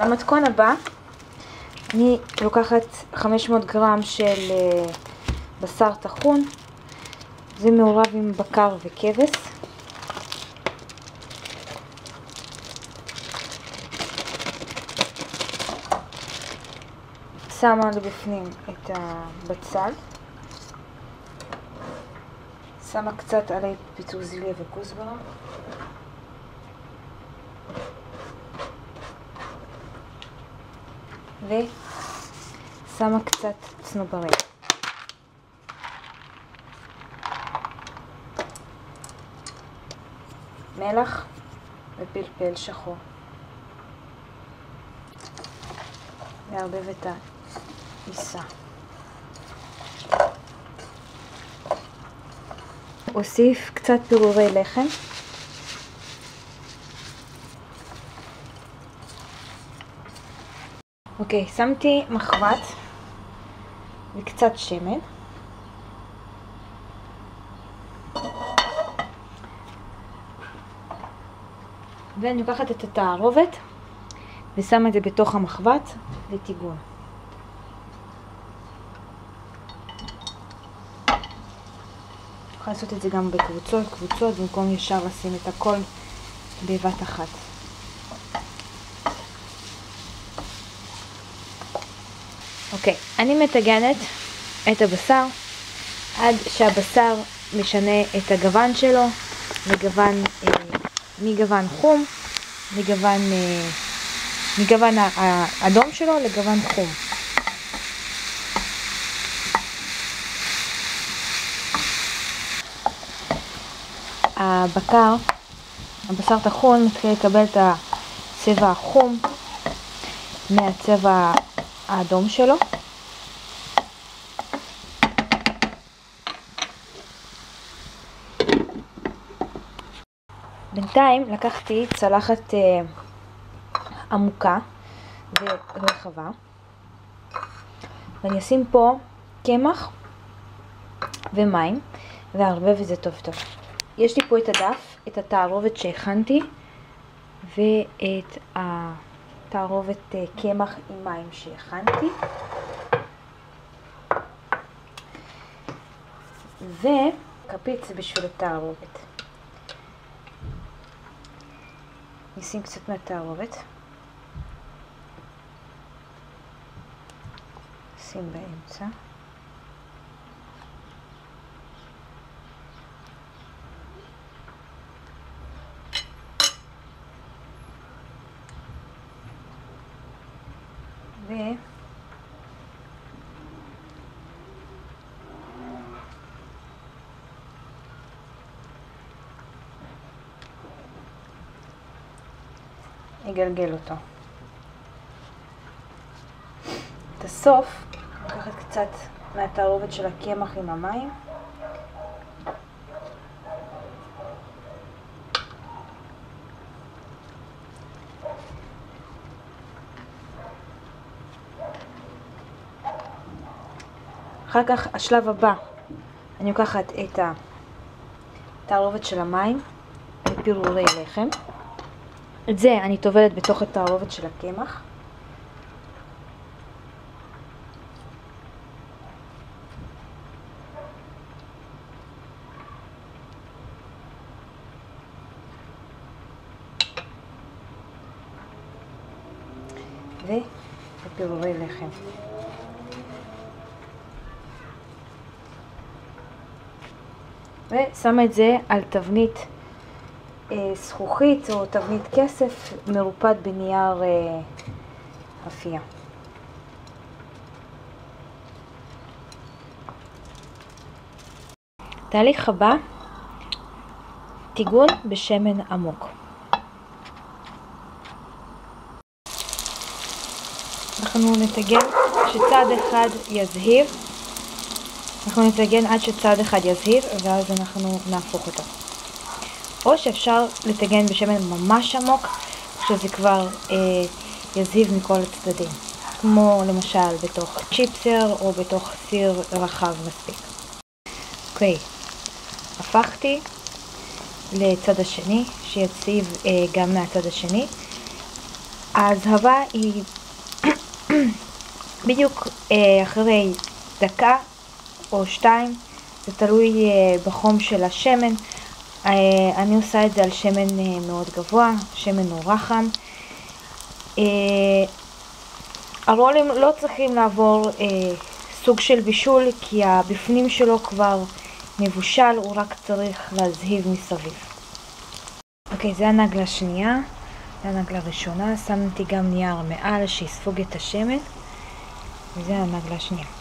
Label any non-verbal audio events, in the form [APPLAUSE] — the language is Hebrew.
למתכון הבא אני לוקחת 500 גרם של אה, בשר טחון, זה מעורב עם בקר וכבש. שמה לבפנים את הבצל, שמה קצת עלי פיצוזיליה וכוסברה. ושמה קצת צנוברים. מלח ופלפל שחור. לערבב את העיסה. אוסיף קצת פירורי לחם. אוקיי, שמתי מחבת וקצת שמן. ואני לוקחת את התערובת ושמה את זה בתוך המחבת לטיגון. יכולה לעשות את זה גם בקבוצות, קבוצות, במקום ישר לשים את הכל בבת אחת. אוקיי, אני מטגנת את הבשר עד שהבשר משנה את הגוון שלו לגוון, אה, מגוון חום, מגוון, אה, מגוון האדום שלו לגוון חום. הבקר, הבשר טחון מתחיל לקבל את הצבע החום מהצבע האדום שלו. בינתיים לקחתי צלחת אה, עמוקה ורחבה ואני אשים פה קמח ומים ואערבב את זה טוב טוב. יש לי פה את הדף, את התערובת שהכנתי ואת ה... תערובת אה, קמח עם מים שהכנתי. וכפית זה בשביל התערובת. נשים קצת מהתערובת. שים באמצע. ו... אגלגל אותו. את הסוף, לקחת קצת מהתערובת של הקמח עם המים. אחר כך השלב הבא, אני לוקחת את התערובת של המים ופירורי לחם. את זה אני טובלת בתוך התערובת של הקמח. ופירורי לחם. ושמה את זה על תבנית אה, זכוכית או תבנית כסף מרופד בנייר אה, אפייה. תהליך הבא, טיגון בשמן עמוק. אנחנו נתגן שצד אחד יזהיר אנחנו נטגן עד שצד אחד יזהיר ואז אנחנו נהפוך אותו. או שאפשר לטגן בשמן ממש עמוק שזה כבר אה, יזהיב מכל הצדדים. כמו למשל בתוך צ'יפסר או בתוך סיר רחב מספיק. אוקיי, הפכתי לצד השני, שיציב אה, גם מהצד השני. ההזהבה היא [COUGHS] בדיוק אה, אחרי דקה או שתיים, זה תלוי אה, בחום של השמן. אה, אני עושה את זה על שמן אה, מאוד גבוה, שמן נורא חם. הרולים לא צריכים לעבור סוג של בישול כי הבפנים שלו כבר מבושל, הוא רק צריך להזהיב מסביב. אוקיי, זה הנגלה השנייה, זה הנגלה הראשונה, שמתי גם נייר מעל שיספוג את השמן, וזה הנגלה השנייה.